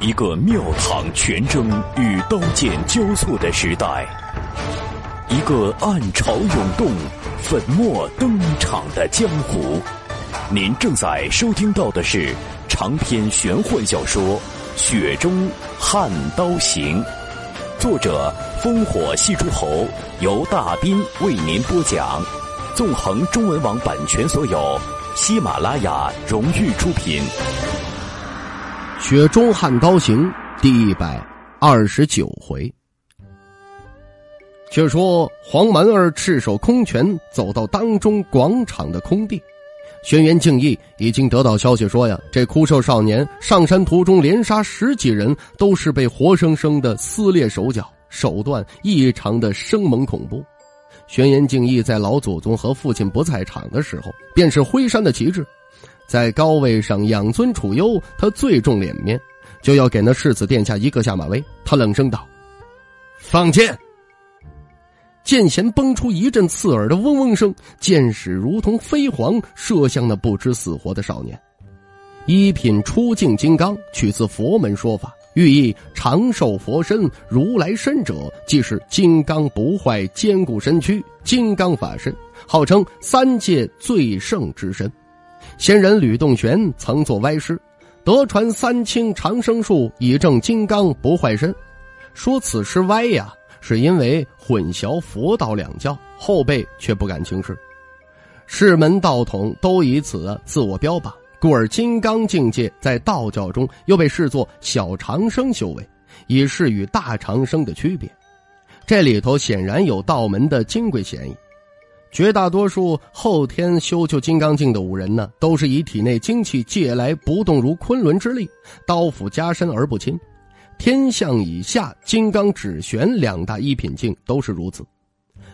一个庙堂权争与刀剑交错的时代，一个暗潮涌动、粉墨登场的江湖。您正在收听到的是长篇玄幻小说《雪中悍刀行》，作者烽火戏诸侯，由大斌为您播讲。纵横中文网版权所有，喜马拉雅荣誉出品。《雪中悍刀行》第一百二十九回。却说黄蛮儿赤手空拳走到当中广场的空地，轩辕敬义已经得到消息说呀，这枯瘦少年上山途中连杀十几人，都是被活生生的撕裂手脚，手段异常的生猛恐怖。轩辕敬义在老祖宗和父亲不在场的时候，便是辉山的旗帜。在高位上养尊处优，他最重脸面，就要给那世子殿下一个下马威。他冷声道：“放箭！”剑弦崩出一阵刺耳的嗡嗡声，箭矢如同飞蝗射向那不知死活的少年。一品出境金刚取自佛门说法，寓意长寿佛身。如来身者，即是金刚不坏、坚固身躯，金刚法身，号称三界最圣之身。仙人吕洞玄曾作歪诗，得传三清长生术以证金刚不坏身。说此诗歪呀，是因为混淆佛道两教，后辈却不敢轻视。世门道统都以此自我标榜，故而金刚境界在道教中又被视作小长生修为，以示与大长生的区别。这里头显然有道门的金贵嫌疑。绝大多数后天修就金刚境的武人呢，都是以体内精气借来不动如昆仑之力，刀斧加身而不侵。天象以下，金刚指玄两大一品境都是如此。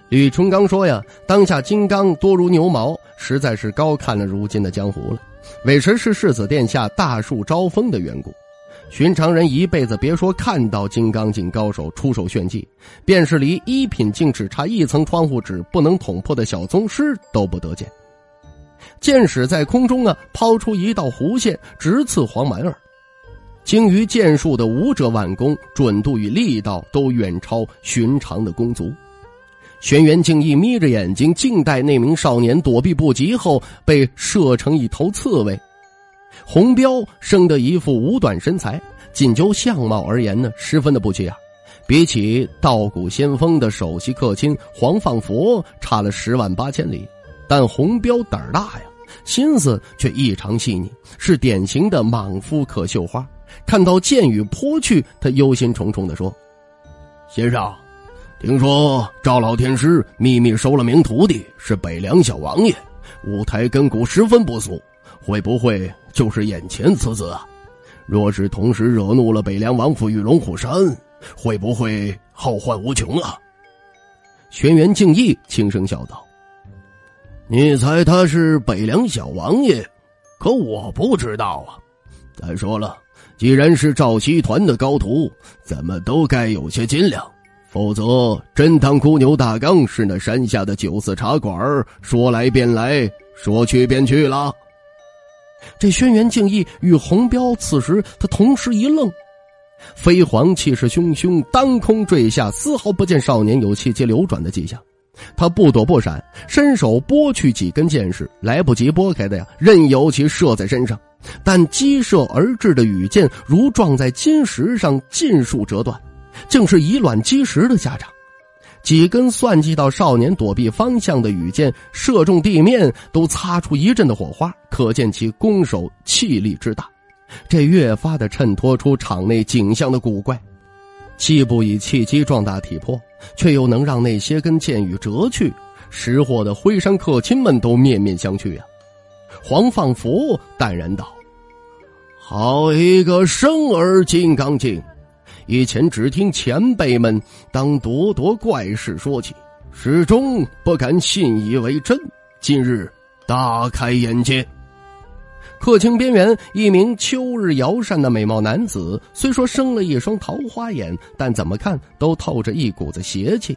吕春刚说呀：“当下金刚多如牛毛，实在是高看了如今的江湖了。”委实是世子殿下大树招风的缘故。寻常人一辈子别说看到金刚境高手出手炫技，便是离一品境只差一层窗户纸不能捅破的小宗师都不得见。剑矢在空中啊，抛出一道弧线，直刺黄蛮儿。精于剑术的武者挽弓，准度与力道都远超寻常的弓族。轩辕敬义眯着眼睛，静待那名少年躲避不及后，被射成一头刺猬。洪彪生得一副五短身材，仅就相貌而言呢，十分的不起眼。比起道骨先锋的首席客卿黄放佛，差了十万八千里。但洪彪胆儿大呀，心思却异常细腻，是典型的莽夫可绣花。看到箭雨泼去，他忧心忡忡地说：“先生，听说赵老天师秘密收了名徒弟，是北凉小王爷，舞台根骨十分不俗。”会不会就是眼前此子啊？若是同时惹怒了北凉王府与龙虎山，会不会后患无穷啊？轩辕敬义轻声笑道：“你猜他是北凉小王爷，可我不知道啊。再说了，既然是赵西团的高徒，咱们都该有些斤两，否则真当孤牛大刚是那山下的酒肆茶馆说来便来，说去便去了。”这轩辕敬义与红标此时他同时一愣，飞黄气势汹汹，当空坠下，丝毫不见少年有气机流转的迹象。他不躲不闪，伸手拨去几根箭矢，来不及拨开的呀，任由其射在身上。但激射而至的羽箭如撞在金石上，尽数折断，竟是以卵击石的下场。几根算计到少年躲避方向的羽箭射中地面，都擦出一阵的火花，可见其攻守气力之大。这越发的衬托出场内景象的古怪。气不以气机壮大体魄，却又能让那些根箭羽折去，识货的灰山客卿们都面面相觑呀。黄放福淡然道：“好一个生而金刚经！”以前只听前辈们当咄咄怪事说起，始终不敢信以为真。今日大开眼界。客卿边缘一名秋日摇扇的美貌男子，虽说生了一双桃花眼，但怎么看都透着一股子邪气。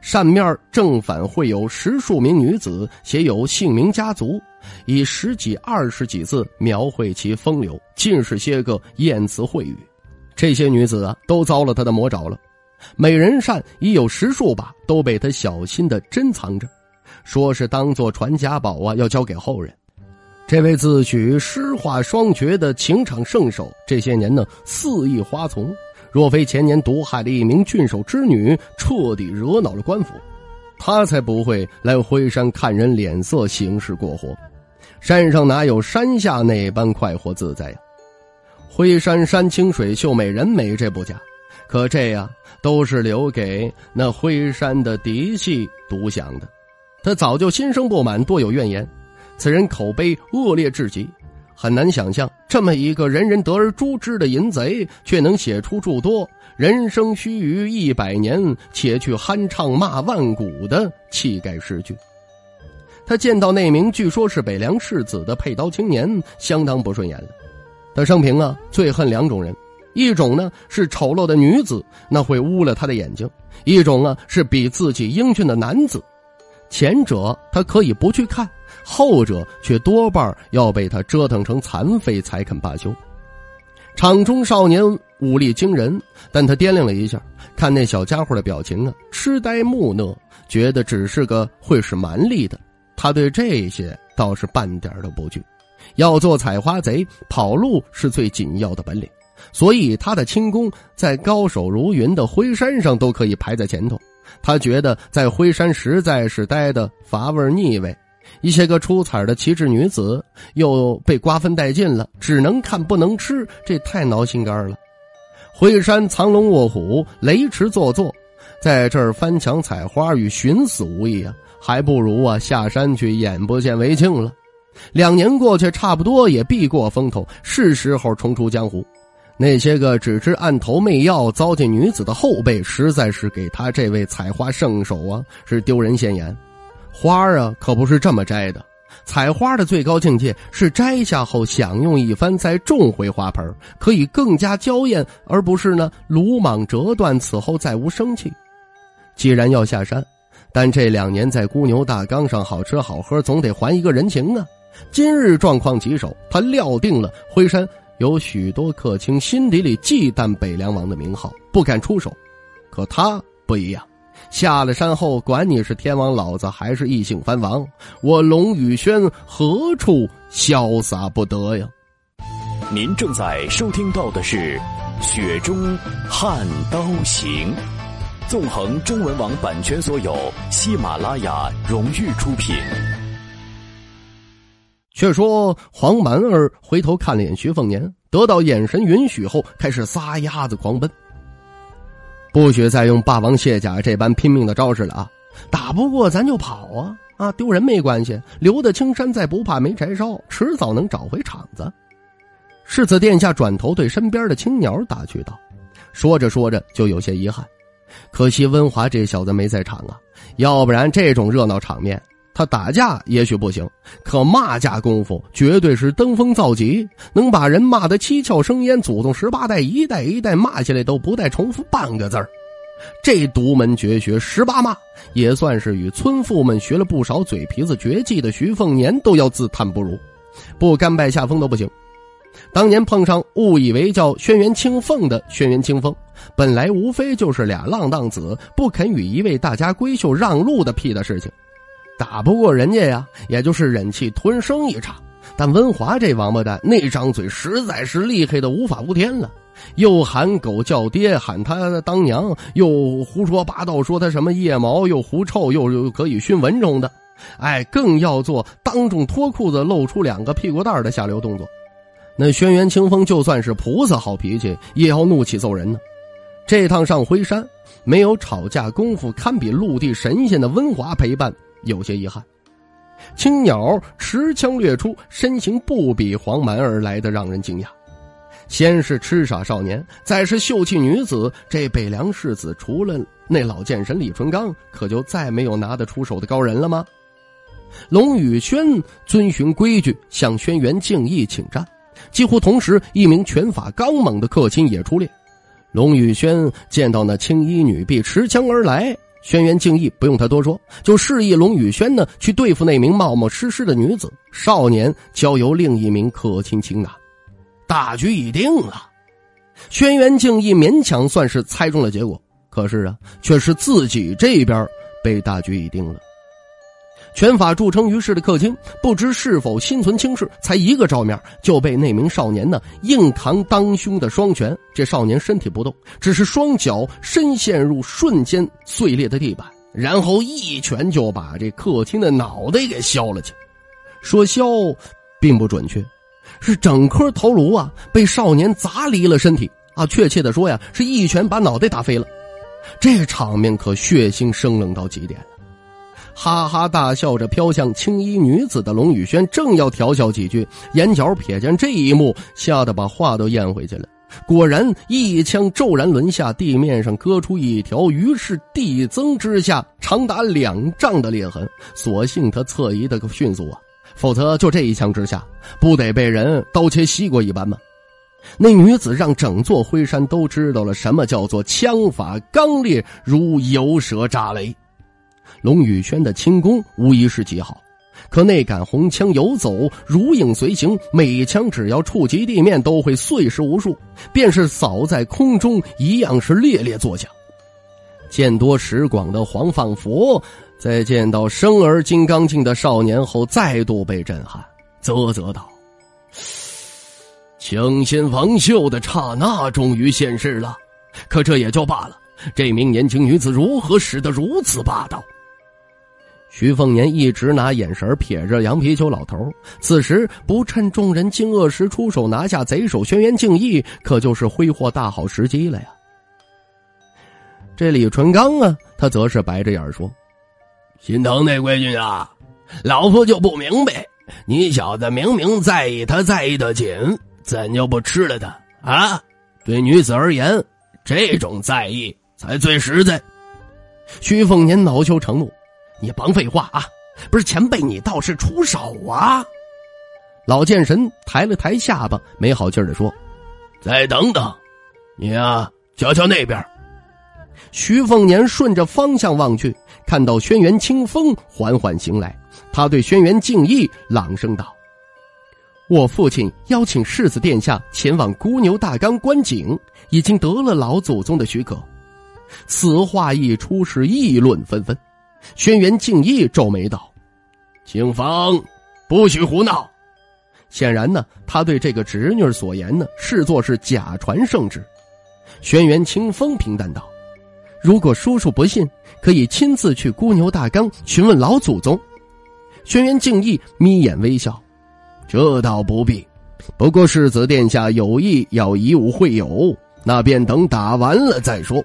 扇面正反绘有十数名女子，写有姓名家族，以十几二十几字描绘其风流，尽是些个艳词秽语。这些女子啊，都遭了他的魔爪了。美人扇已有十数把，都被他小心的珍藏着，说是当做传家宝啊，要交给后人。这位自诩诗画双绝的情场圣手，这些年呢肆意花丛，若非前年毒害了一名郡守之女，彻底惹恼了官府，他才不会来辉山看人脸色行事过活。山上哪有山下那般快活自在呀？辉山山清水秀，美人美这不假。可这样都是留给那辉山的嫡系独享的，他早就心生不满，多有怨言。此人口碑恶劣至极，很难想象这么一个人人得而诛之的淫贼，却能写出诸多“人生须臾一百年，且去酣畅骂万古”的气概诗句。他见到那名据说是北凉世子的佩刀青年，相当不顺眼了。他生平啊，最恨两种人。一种呢是丑陋的女子，那会污了他的眼睛；一种啊是比自己英俊的男子，前者他可以不去看，后者却多半要被他折腾成残废才肯罢休。场中少年武力惊人，但他掂量了一下，看那小家伙的表情啊，痴呆木讷，觉得只是个会使蛮力的。他对这些倒是半点都不惧，要做采花贼，跑路是最紧要的本领。所以他的轻功在高手如云的灰山上都可以排在前头。他觉得在灰山实在是待的乏味腻味，一些个出彩的旗帜女子又被瓜分殆尽了，只能看不能吃，这太挠心肝了。灰山藏龙卧虎，雷池坐坐，在这儿翻墙采花与寻死无异啊，还不如啊下山去眼不见为净了。两年过去，差不多也避过风头，是时候重出江湖。那些个只知暗投媚药、糟践女子的后辈，实在是给他这位采花圣手啊，是丢人现眼。花啊，可不是这么摘的。采花的最高境界是摘下后享用一番，再种回花盆，可以更加娇艳，而不是呢鲁莽折断，此后再无生气。既然要下山，但这两年在孤牛大缸上好吃好喝，总得还一个人情啊。今日状况棘手，他料定了辉山。有许多客卿心底里忌惮北凉王的名号，不敢出手。可他不一样，下了山后，管你是天王老子还是异姓藩王，我龙宇轩何处潇洒不得呀？您正在收听到的是《雪中悍刀行》，纵横中文网版权所有，喜马拉雅荣誉出品。却说黄蛮儿回头看了眼徐凤年，得到眼神允许后，开始撒丫子狂奔。不许再用霸王卸甲这般拼命的招式了啊！打不过咱就跑啊！啊，丢人没关系，留得青山在，不怕没柴烧，迟早能找回场子。世子殿下转头对身边的青鸟打趣道：“说着说着就有些遗憾，可惜温华这小子没在场啊，要不然这种热闹场面。”他打架也许不行，可骂架功夫绝对是登峰造极，能把人骂得七窍生烟，祖宗十八代一代一代骂下来都不带重复半个字儿。这独门绝学十八骂，也算是与村妇们学了不少嘴皮子绝技的徐凤年都要自叹不如，不甘拜下风都不行。当年碰上误以为叫轩辕青凤的轩辕青风，本来无非就是俩浪荡子不肯与一位大家闺秀让路的屁的事情。打不过人家呀，也就是忍气吞声一场。但温华这王八蛋那张嘴实在是厉害的无法无天了，又喊狗叫爹，喊他当娘，又胡说八道说他什么腋毛又狐臭又又可以熏蚊虫的，哎，更要做当众脱裤子露出两个屁股蛋的下流动作。那轩辕清风就算是菩萨好脾气，也要怒气揍人呢。这趟上辉山，没有吵架功夫堪比陆地神仙的温华陪伴。有些遗憾，青鸟持枪掠出，身形不比黄蛮儿来的让人惊讶。先是痴傻少年，再是秀气女子，这北凉世子除了那老剑神李淳刚，可就再没有拿得出手的高人了吗？龙宇轩遵循规矩向轩辕敬意请战，几乎同时，一名拳法刚猛的客卿也出列。龙宇轩见到那青衣女婢持枪而来。轩辕敬义不用他多说，就示意龙宇轩呢去对付那名冒冒失失的女子。少年交由另一名客卿擒拿，大局已定了。轩辕敬义勉强算是猜中了结果，可是啊，却是自己这边被大局已定了。拳法著称于世的氪金，不知是否心存轻视，才一个照面就被那名少年呢硬扛当胸的双拳。这少年身体不动，只是双脚深陷入瞬间碎裂的地板，然后一拳就把这氪金的脑袋给削了去。说削，并不准确，是整颗头颅啊被少年砸离了身体啊。确切的说呀，是一拳把脑袋打飞了。这场面可血腥生冷到极点。哈哈大笑着飘向青衣女子的龙宇轩，正要调笑几句，眼角瞥见这一幕，吓得把话都咽回去了。果然，一枪骤然抡下，地面上割出一条于是递增之下长达两丈的裂痕。所幸他侧移的迅速啊，否则就这一枪之下，不得被人刀切西瓜一般吗？那女子让整座灰山都知道了什么叫做枪法刚烈如游蛇炸雷。龙宇轩的轻功无疑是极好，可那杆红枪游走如影随形，每一枪只要触及地面都会碎尸无数，便是扫在空中一样是烈烈作响。见多识广的黄放佛在见到生而金刚境的少年后，再度被震撼，啧啧道：“抢先王秀的刹那终于现世了，可这也就罢了，这名年轻女子如何使得如此霸道？”徐凤年一直拿眼神瞥着羊皮球老头，此时不趁众人惊愕时出手拿下贼首轩辕敬义，可就是挥霍大好时机了呀。这李淳刚啊，他则是白着眼说：“心疼那闺女啊，老夫就不明白，你小子明明在意她，在意的紧，怎就不吃了她啊？对女子而言，这种在意才最实在。”徐凤年恼羞成怒。你甭废话啊！不是前辈，你倒是出手啊！老剑神抬了抬下巴，没好气的说：“再等等，你啊，瞧瞧那边。”徐凤年顺着方向望去，看到轩辕清风缓缓行来，他对轩辕敬义朗声道：“我父亲邀请世子殿下前往孤牛大冈观景，已经得了老祖宗的许可。”此话一出，是议论纷纷。轩辕敬义皱眉道：“清风，不许胡闹！”显然呢，他对这个侄女所言呢，视作是假传圣旨。轩辕清风平淡道：“如果叔叔不信，可以亲自去孤牛大冈询问老祖宗。”轩辕敬义眯眼微笑：“这倒不必，不过世子殿下有意要以武会友，那便等打完了再说。”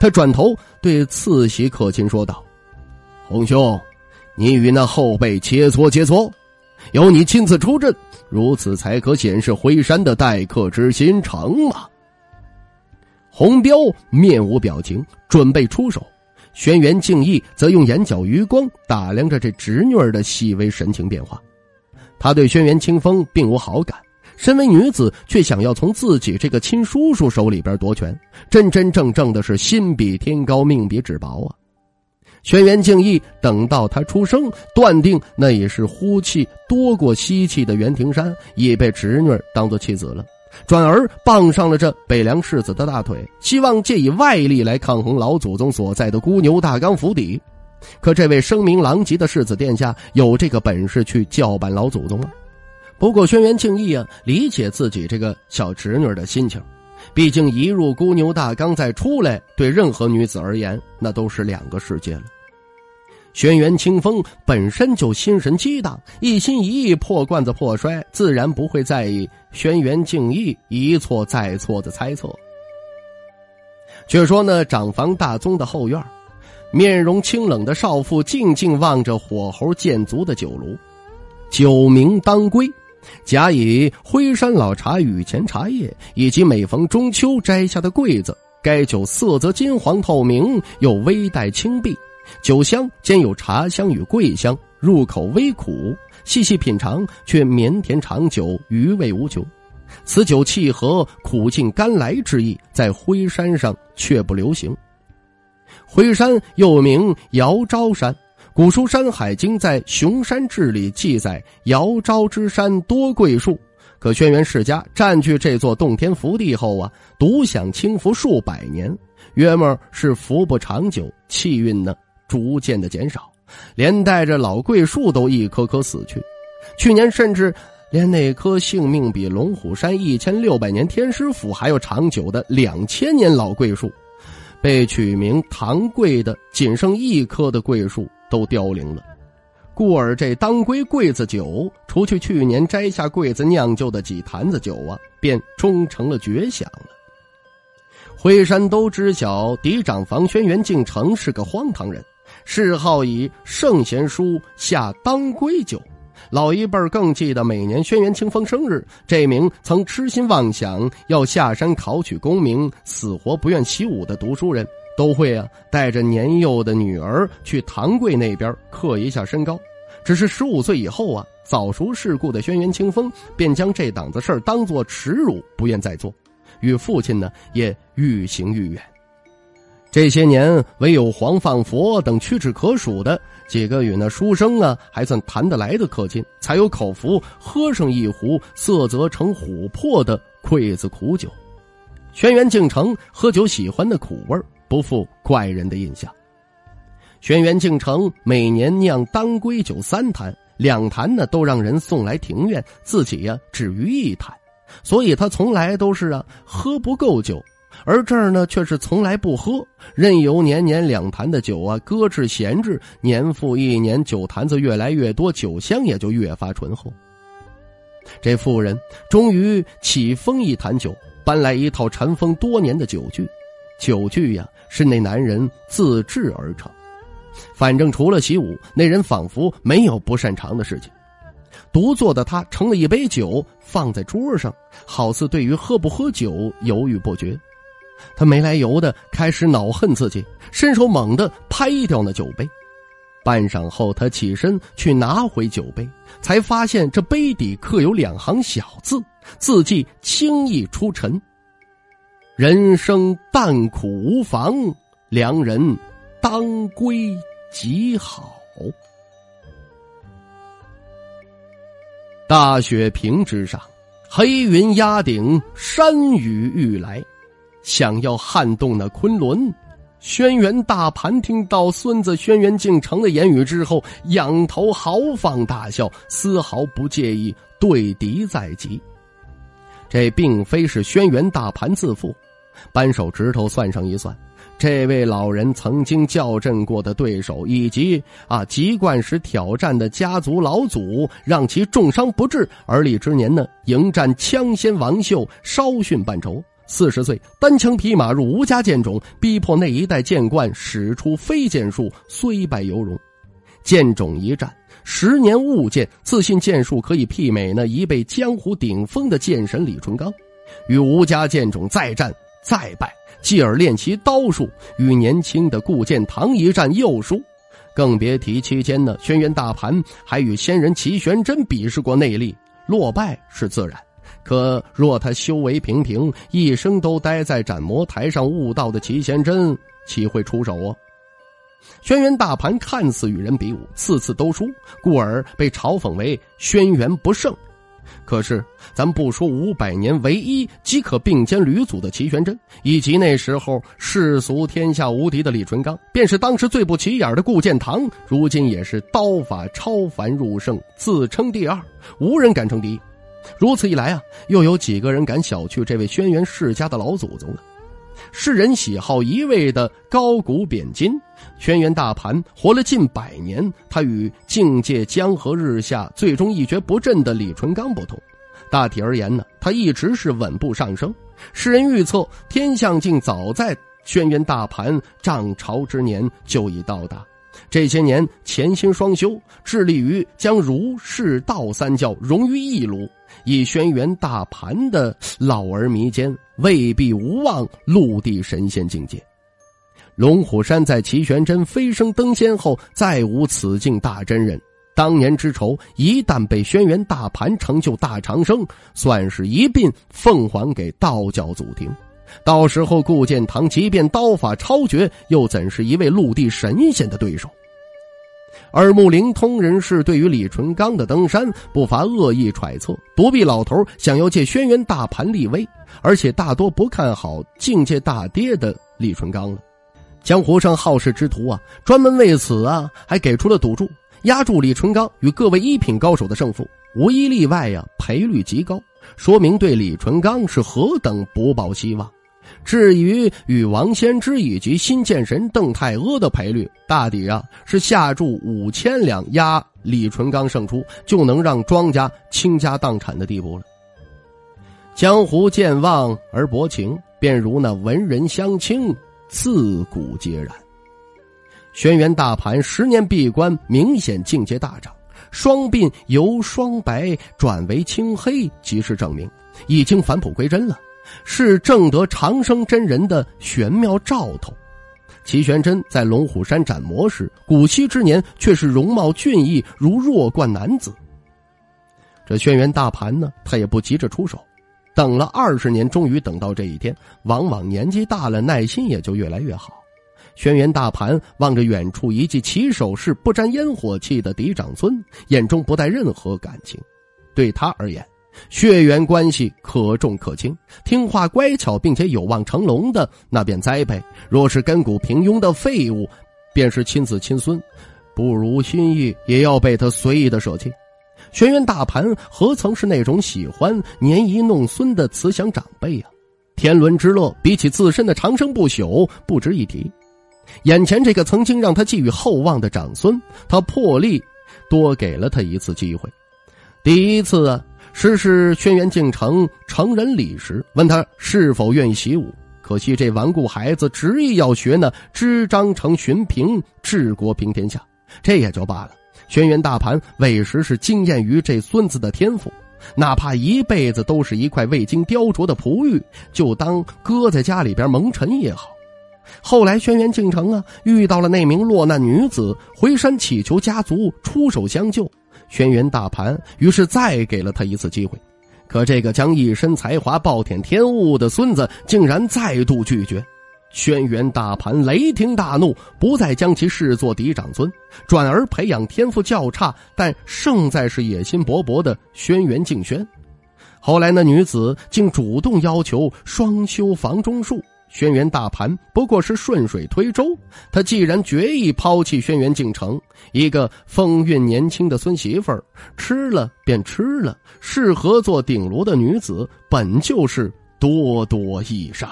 他转头对次席可亲说道。洪兄，你与那后辈切磋切磋，由你亲自出阵，如此才可显示辉山的待客之心，成吗？洪彪面无表情，准备出手。轩辕敬义则用眼角余光打量着这侄女儿的细微神情变化。他对轩辕清风并无好感，身为女子，却想要从自己这个亲叔叔手里边夺权，真真正正的是心比天高，命比纸薄啊！轩辕敬义等到他出生，断定那也是呼气多过吸气的袁庭山已被侄女当做妻子了，转而傍上了这北凉世子的大腿，希望借以外力来抗衡老祖宗所在的孤牛大纲府邸。可这位声名狼藉的世子殿下有这个本事去叫板老祖宗吗？不过轩辕敬义啊，理解自己这个小侄女的心情。毕竟一入孤牛大缸再出来，对任何女子而言，那都是两个世界了。轩辕清风本身就心神激荡，一心一意破罐子破摔，自然不会在意轩辕敬义一错再错的猜测。却说呢，长房大宗的后院，面容清冷的少妇静静望着火候渐足的酒炉，酒名当归。甲以辉山老茶雨前茶叶，以及每逢中秋摘下的桂子，该酒色泽金黄透明，又微带青碧，酒香兼有茶香与桂香，入口微苦，细细品尝却绵甜长久，余味无穷。此酒契合苦尽甘来之意，在辉山上却不流行。辉山又名瑶昭山。古书《山海经》在《熊山志》里记载：“遥昭之山多桂树，可轩辕世家占据这座洞天福地后啊，独享清福数百年，约莫是福不长久，气运呢逐渐的减少，连带着老桂树都一棵棵死去。去年甚至连那棵性命比龙虎山一千六百年天师府还要长久的两千年老桂树，被取名唐桂的仅剩一棵的桂树都凋零了。故而这当归桂子酒，除去去年摘下桂子酿就的几坛子酒啊，便终成了绝响了。徽山都知晓嫡长房轩辕敬成是个荒唐人，嗜好以圣贤书下当归酒。老一辈更记得每年轩辕清风生日，这名曾痴心妄想要下山考取功名、死活不愿习武的读书人，都会啊带着年幼的女儿去唐贵那边刻一下身高。只是十五岁以后啊，早熟世故的轩辕清风便将这档子事儿当作耻辱，不愿再做，与父亲呢也愈行愈远。这些年，唯有黄放佛等屈指可数的几个与那书生啊还算谈得来的客亲，才有口福喝上一壶色泽成琥珀的刽子苦酒。轩辕敬城喝酒喜欢的苦味儿不负怪人的印象。轩辕敬城每年酿当归酒三坛，两坛呢都让人送来庭院，自己呀只余一坛，所以他从来都是啊喝不够酒，而这儿呢却是从来不喝，任由年年两坛的酒啊搁置闲置，年复一年，酒坛子越来越多，酒香也就越发醇厚。这妇人终于起封一坛酒，搬来一套尘封多年的酒具，酒具呀是那男人自制而成。反正除了习武，那人仿佛没有不擅长的事情。独坐的他盛了一杯酒放在桌上，好似对于喝不喝酒犹豫不决。他没来由的开始恼恨自己，伸手猛地拍掉那酒杯。半晌后，他起身去拿回酒杯，才发现这杯底刻有两行小字，字迹轻易出尘：“人生淡苦无妨，良人。”当归极好。大雪坪之上，黑云压顶，山雨欲来，想要撼动那昆仑。轩辕大盘听到孙子轩辕敬城的言语之后，仰头豪放大笑，丝毫不介意对敌在即。这并非是轩辕大盘自负，扳手指头算上一算。这位老人曾经校正过的对手，以及啊籍贯时挑战的家族老祖，让其重伤不治。而立之年呢，迎战枪仙王秀，稍逊半筹。四十岁，单枪匹马入吴家剑种，逼迫那一代剑冠使出飞剑术，虽败犹荣。剑种一战，十年悟剑，自信剑术可以媲美那一辈江湖顶峰的剑神李淳罡。与吴家剑种再战，再败。继而练习刀术，与年轻的顾剑堂一战又输，更别提期间呢，轩辕大盘还与仙人齐玄真比试过内力，落败是自然。可若他修为平平，一生都待在斩魔台上悟道的齐玄真，岂会出手啊？轩辕大盘看似与人比武，次次都输，故而被嘲讽为轩辕不胜。可是，咱不说五百年唯一即可并肩吕祖的齐玄真，以及那时候世俗天下无敌的李淳罡，便是当时最不起眼的顾剑堂，如今也是刀法超凡入圣，自称第二，无人敢称第一。如此一来啊，又有几个人敢小觑这位轩辕世家的老祖宗了？世人喜好一味的高古贬今，轩辕大盘活了近百年，他与境界江河日下、最终一蹶不振的李淳罡不同。大体而言呢，他一直是稳步上升。世人预测，天象镜早在轩辕大盘涨潮之年就已到达。这些年潜心双修，致力于将儒释道三教融于一炉。以轩辕大盘的老而弥坚，未必无望陆地神仙境界。龙虎山在齐玄真飞升登仙后，再无此境大真人。当年之仇，一旦被轩辕大盘成就大长生，算是一并奉还给道教祖庭。到时候，顾剑堂即便刀法超绝，又怎是一位陆地神仙的对手？耳目灵通人士对于李淳刚的登山不乏恶意揣测，独臂老头想要借轩辕大盘立威，而且大多不看好境界大跌的李淳刚了。江湖上好事之徒啊，专门为此啊，还给出了赌注，压住李淳刚与各位一品高手的胜负，无一例外呀，赔率极高，说明对李淳刚是何等不抱希望。至于与王先知以及新剑神邓太阿的赔率，大抵啊是下注五千两压李淳刚胜出，就能让庄家倾家荡产的地步了。江湖健忘而薄情，便如那文人相轻，自古皆然。轩辕大盘十年闭关，明显境界大涨，双鬓由双白转为青黑，即是证明已经返璞归真了。是正得长生真人的玄妙兆头。齐玄真在龙虎山斩魔时，古稀之年却是容貌俊逸如弱冠男子。这轩辕大盘呢，他也不急着出手，等了二十年，终于等到这一天。往往年纪大了，耐心也就越来越好。轩辕大盘望着远处一记起手式不沾烟火气的嫡长孙，眼中不带任何感情。对他而言。血缘关系可重可轻，听话乖巧并且有望成龙的，那便栽培；若是根骨平庸的废物，便是亲子亲孙，不如心意也要被他随意的舍弃。轩辕大盘何曾是那种喜欢年姨弄孙的慈祥长辈呀？天伦之乐比起自身的长生不朽不值一提。眼前这个曾经让他寄予厚望的长孙，他破例多给了他一次机会。第一次啊。实施轩辕敬城成人礼时，问他是否愿意习武。可惜这顽固孩子执意要学那知章成寻平治国平天下，这也就罢了。轩辕大盘委实是惊艳于这孙子的天赋，哪怕一辈子都是一块未经雕琢的璞玉，就当搁在家里边蒙尘也好。后来轩辕敬城啊，遇到了那名落难女子，回山祈求家族出手相救。轩辕大盘于是再给了他一次机会，可这个将一身才华暴殄天物的孙子竟然再度拒绝。轩辕大盘雷霆大怒，不再将其视作嫡长孙，转而培养天赋较差但胜在是野心勃勃的轩辕敬轩。后来那女子竟主动要求双修房中术。轩辕大盘不过是顺水推舟，他既然决意抛弃轩辕敬城，一个风韵年轻的孙媳妇儿，吃了便吃了，适合做顶炉的女子本就是多多益善。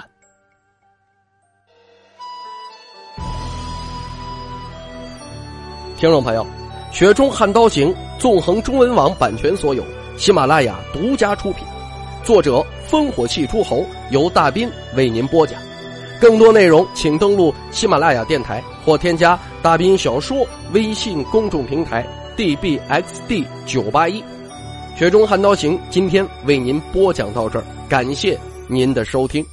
听众朋友，《雪中悍刀行》纵横中文网版权所有，喜马拉雅独家出品，作者烽火戏诸侯，由大斌为您播讲。更多内容，请登录喜马拉雅电台或添加“大兵小说”微信公众平台 “dbxd 九八一”。雪中悍刀行，今天为您播讲到这儿，感谢您的收听。